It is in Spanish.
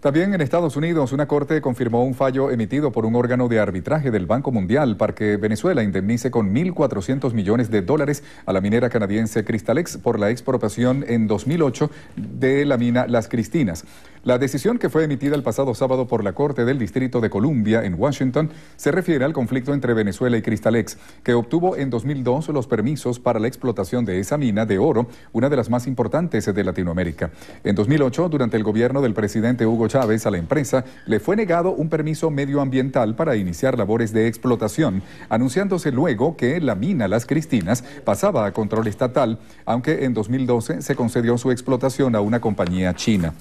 También en Estados Unidos, una corte confirmó un fallo emitido por un órgano de arbitraje del Banco Mundial para que Venezuela indemnice con 1.400 millones de dólares a la minera canadiense Cristalex por la expropiación en 2008 de la mina Las Cristinas. La decisión que fue emitida el pasado sábado por la Corte del Distrito de Columbia en Washington se refiere al conflicto entre Venezuela y Cristalex, que obtuvo en 2002 los permisos para la explotación de esa mina de oro, una de las más importantes de Latinoamérica. En 2008, durante el gobierno del presidente Hugo Chávez, a la empresa le fue negado un permiso medioambiental para iniciar labores de explotación, anunciándose luego que la mina Las Cristinas pasaba a control estatal, aunque en 2012 se concedió su explotación a una compañía china.